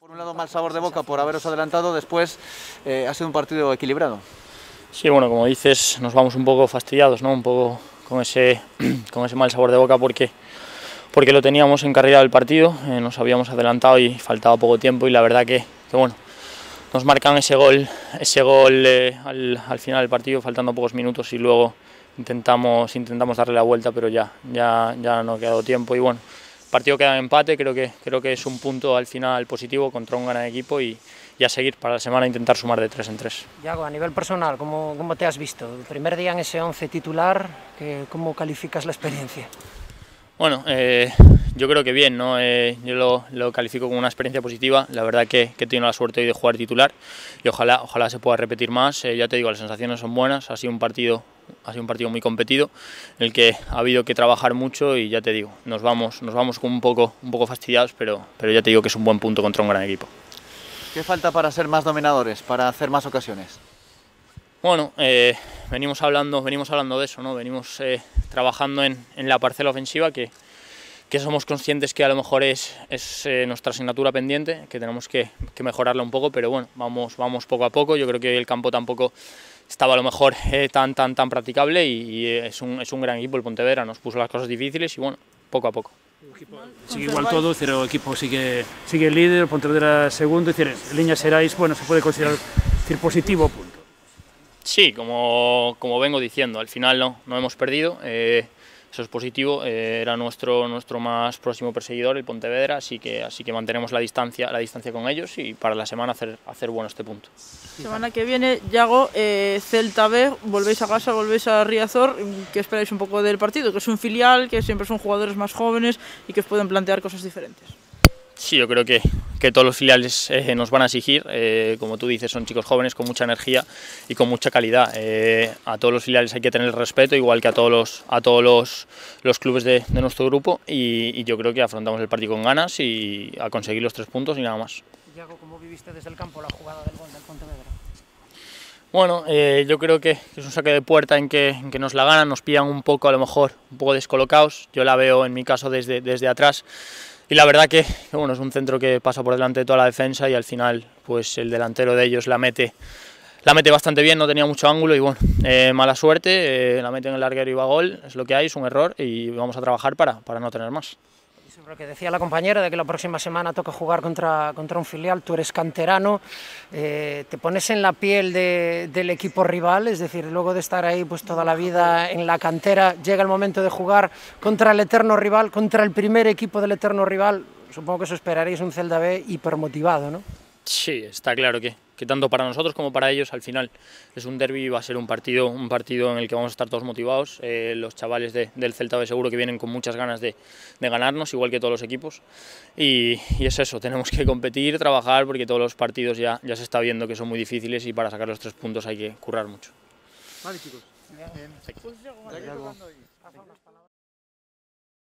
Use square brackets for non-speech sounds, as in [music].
Por un lado mal sabor de boca por haberos adelantado, después eh, ha sido un partido equilibrado. Sí, bueno, como dices, nos vamos un poco fastidiados, ¿no? Un poco con ese, [clears throat] con ese mal sabor de boca porque, porque lo teníamos en carrera del partido, eh, nos habíamos adelantado y faltaba poco tiempo y la verdad que, que bueno, nos marcan ese gol, ese gol eh, al, al, final del partido, faltando pocos minutos y luego intentamos, intentamos darle la vuelta, pero ya, ya, ya no ha quedado tiempo y bueno, el partido queda en empate, creo que, creo que es un punto al final positivo contra un gran equipo y, y a seguir para la semana intentar sumar de tres en tres. Yago, a nivel personal, ¿cómo, cómo te has visto? El primer día en ese 11 titular, ¿cómo calificas la experiencia? Bueno, eh, yo creo que bien, ¿no? Eh, yo lo, lo, califico como una experiencia positiva, la verdad que, que he tenido la suerte hoy de jugar titular y ojalá, ojalá se pueda repetir más, eh, ya te digo, las sensaciones son buenas, ha sido un partido ha sido un partido muy competido, en el que ha habido que trabajar mucho y ya te digo, nos vamos, nos vamos un poco, un poco fastidiados, pero, pero ya te digo que es un buen punto contra un gran equipo. ¿Qué falta para ser más dominadores, para hacer más ocasiones? Bueno, eh, venimos, hablando, venimos hablando de eso, ¿no? venimos eh, trabajando en, en, la parcela ofensiva que, que, somos conscientes que a lo mejor es, es eh, nuestra asignatura pendiente, que tenemos que, que, mejorarla un poco, pero bueno, vamos, vamos poco a poco. Yo creo que el campo tampoco estaba a lo mejor eh, tan, tan, tan practicable y, y es, un, es un gran equipo el Pontevedra, nos puso las cosas difíciles y bueno, poco a poco. Sigue igual todo, pero el equipo sigue, sigue el líder, el Pontevedra segundo, es decir, línea seráis, bueno, se puede considerar decir, positivo punto. Sí, como, como vengo diciendo, al final no, no hemos perdido, eh, eso es positivo, eh, era nuestro, nuestro más próximo perseguidor, el Pontevedra, así que, así que mantenemos la distancia, la distancia con ellos y para la semana hacer, hacer bueno este punto. Semana que viene, Yago, eh, Celta B, volvéis a casa, volvéis a Riazor, ¿qué esperáis un poco del partido? Que es un filial, que siempre son jugadores más jóvenes y que os pueden plantear cosas diferentes. Sí, yo creo que, que todos los filiales eh, nos van a exigir, eh, como tú dices, son chicos jóvenes con mucha energía y con mucha calidad. Eh, a todos los filiales hay que tener respeto, igual que a todos los, a todos los, los clubes de, de nuestro grupo y, y, yo creo que afrontamos el partido con ganas y a conseguir los tres puntos y nada más. Yago, ¿cómo viviste desde el campo la jugada del gol del Pontevedra? Bueno, eh, yo creo que es un saque de puerta en que, en que, nos la ganan, nos pillan un poco, a lo mejor, un poco descolocados. Yo la veo en mi caso desde, desde atrás y la verdad que, bueno, es un centro que pasa por delante de toda la defensa y al final pues el delantero de ellos la mete la mete bastante bien, no tenía mucho ángulo y bueno, eh, mala suerte, eh, la mete en el larguero y va gol, es lo que hay, es un error y vamos a trabajar para, para no tener más. Lo que decía la compañera de que la próxima semana toca jugar contra, contra un filial, tú eres canterano, eh, te pones en la piel de, del equipo rival, es decir, luego de estar ahí pues toda la vida en la cantera, llega el momento de jugar contra el eterno rival, contra el primer equipo del eterno rival, supongo que eso esperaréis un Celta B hipermotivado, ¿no? Sí, está claro que, que tanto para nosotros como para ellos al final es un derby y va a ser un partido, un partido en el que vamos a estar todos motivados. Eh, los chavales de, del Celta B seguro que vienen con muchas ganas de, de ganarnos, igual que todos los equipos. Y, y, es eso, [laughs] tenemos que competir, trabajar, porque todos los partidos ya, ya se está viendo que son muy difíciles y para sacar los tres puntos hay que currar mucho. Vale chicos. Bien. Bien.